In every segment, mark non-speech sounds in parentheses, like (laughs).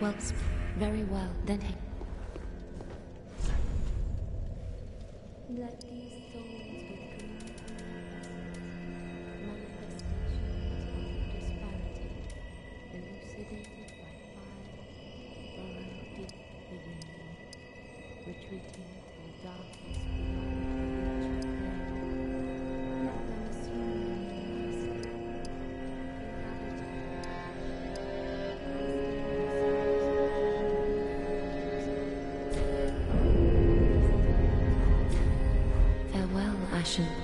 Well, very well. Then he. Farewell,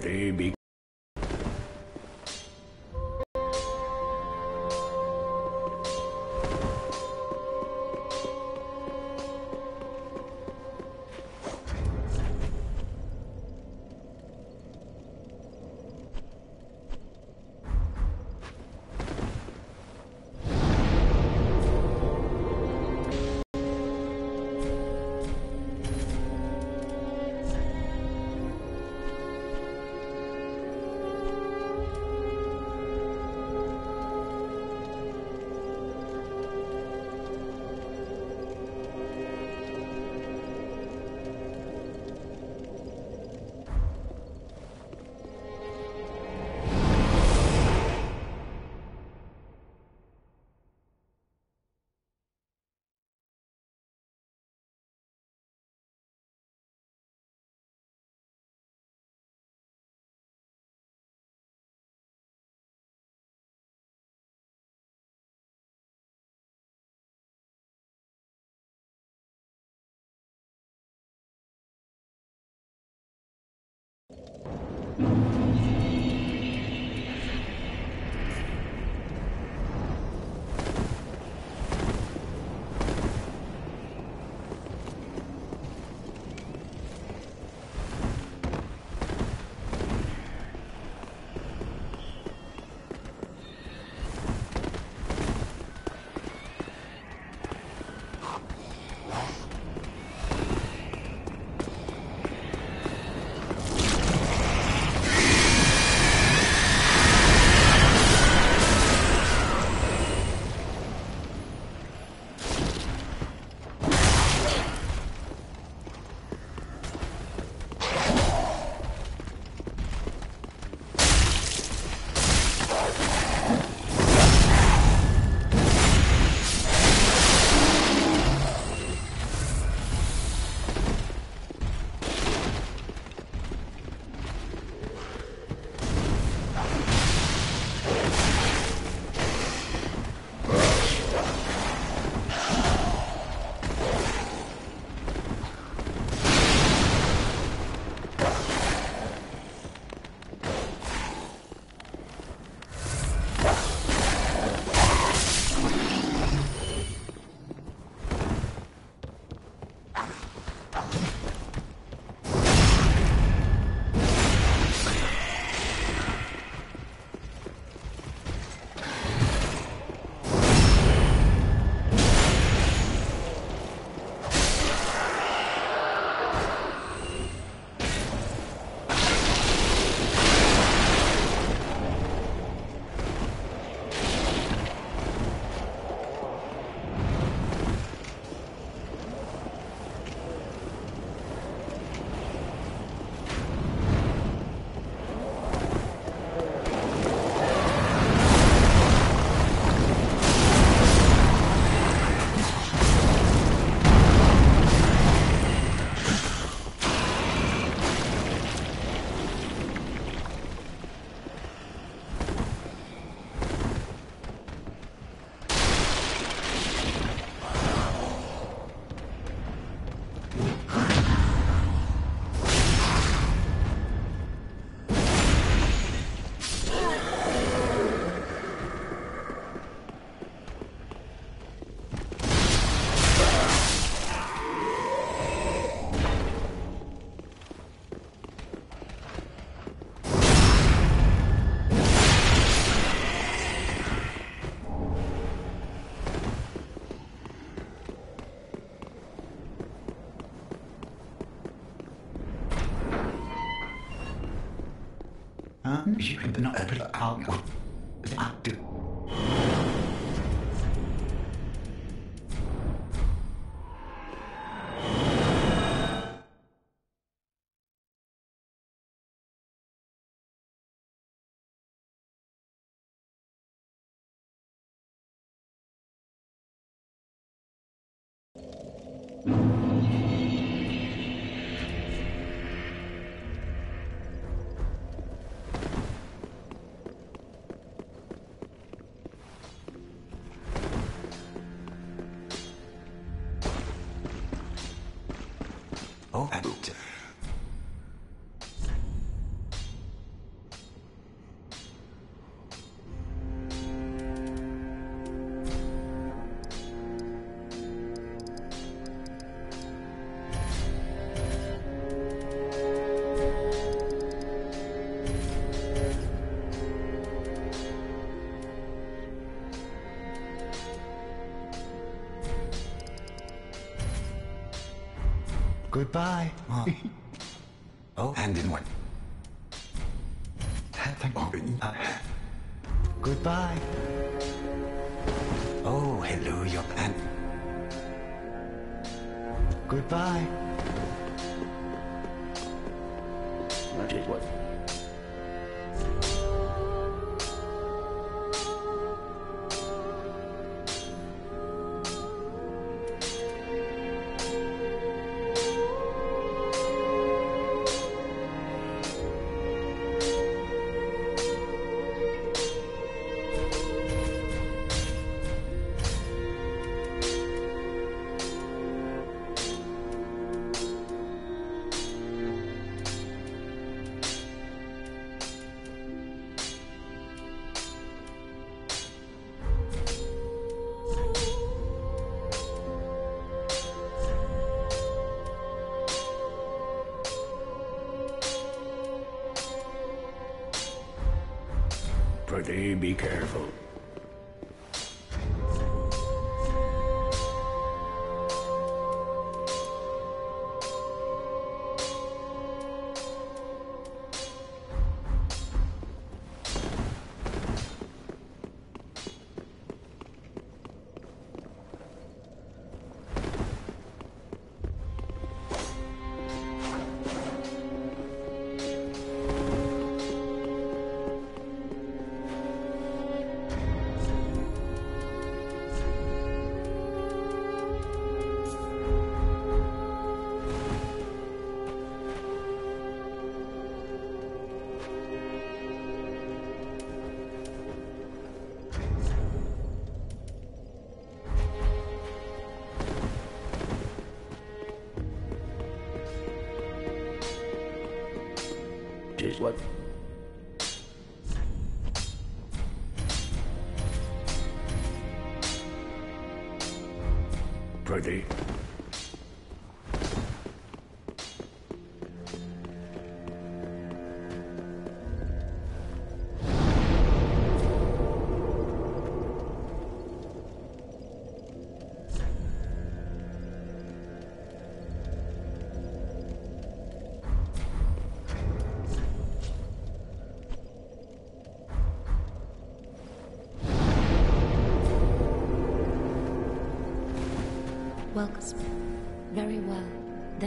Pretty eh, big. You can not uh, I'll, I'll Goodbye. Oh, (laughs) oh and in one. Be careful.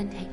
Take.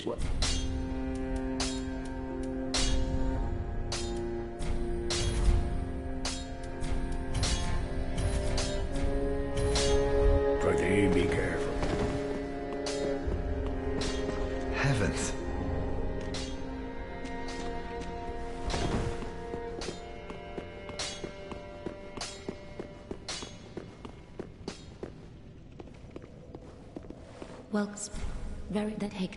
Just what? Pretty be careful. Heavens. Welcome. Very then take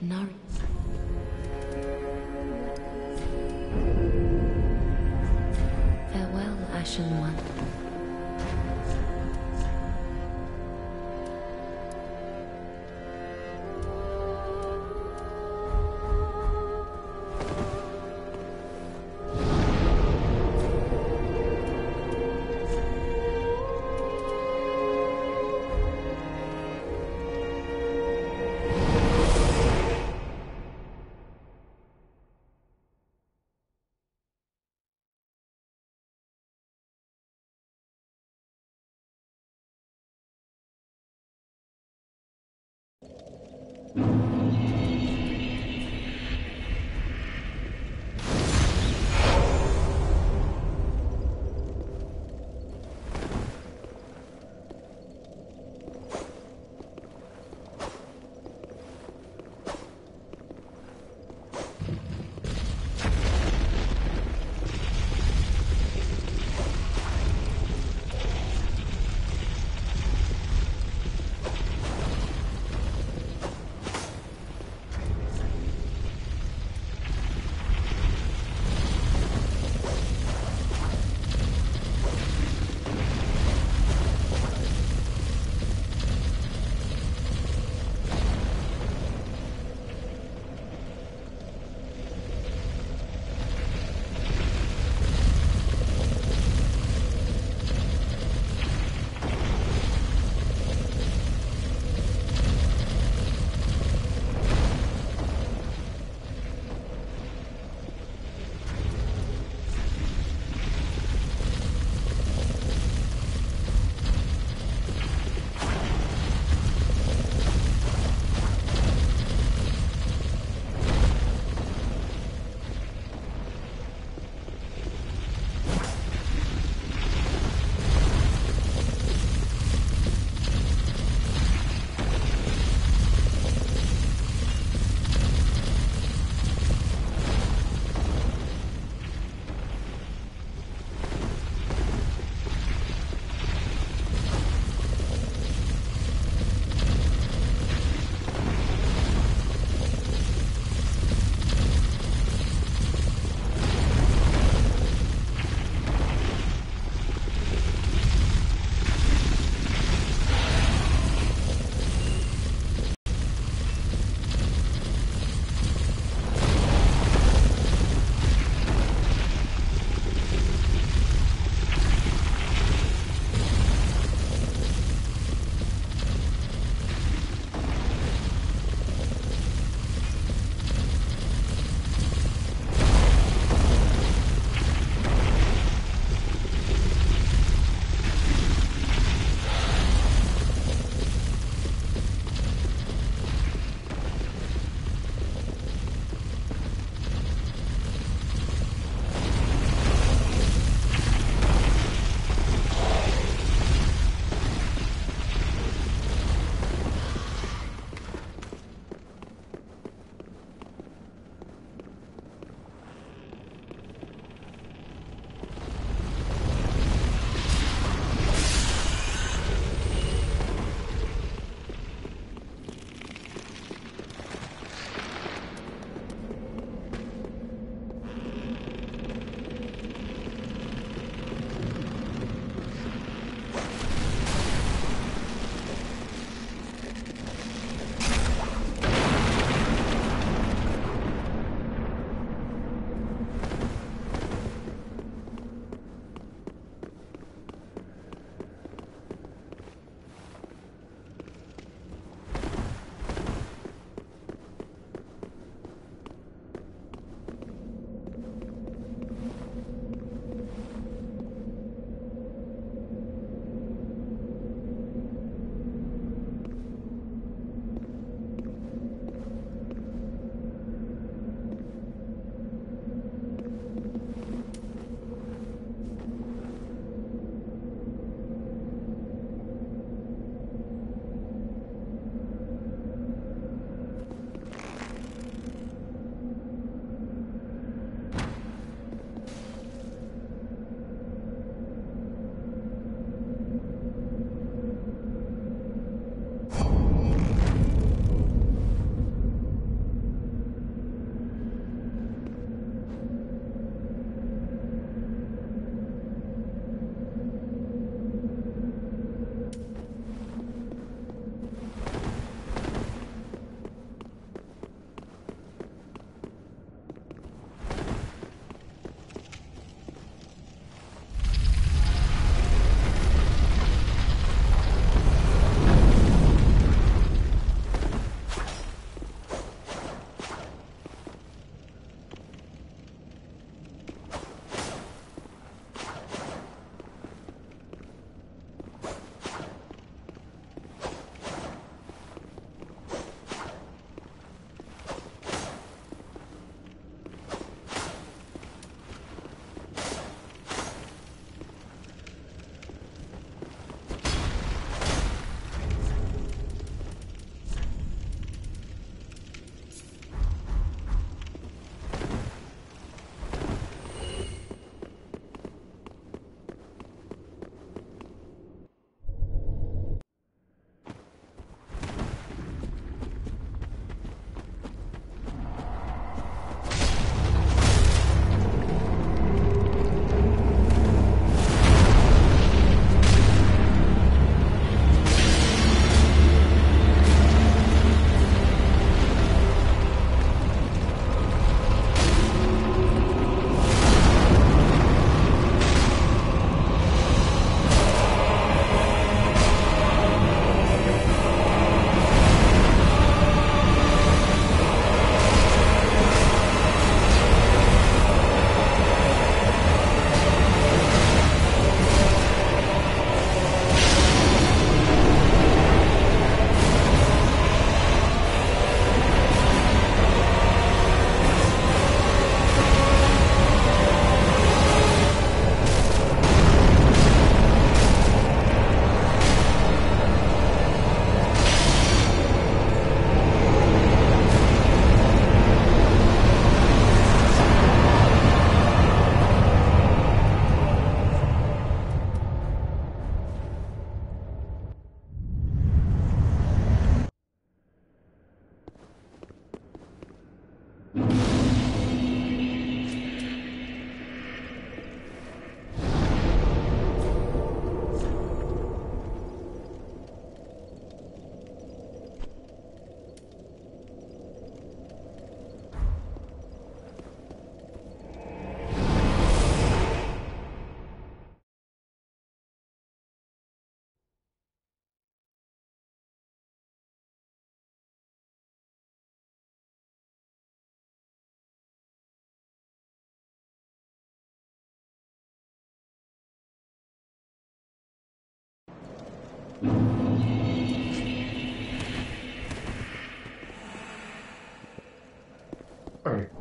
Alright.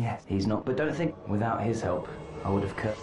Yes, he's not. But don't think without his help, I would have cut.